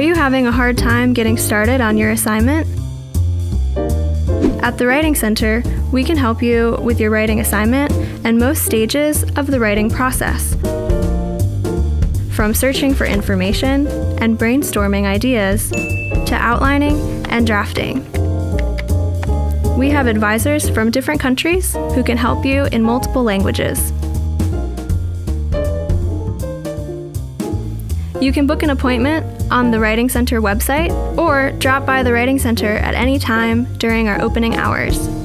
you having a hard time getting started on your assignment? At the Writing Center, we can help you with your writing assignment and most stages of the writing process. From searching for information and brainstorming ideas to outlining and drafting. We have advisors from different countries who can help you in multiple languages. You can book an appointment on the Writing Center website or drop by the Writing Center at any time during our opening hours.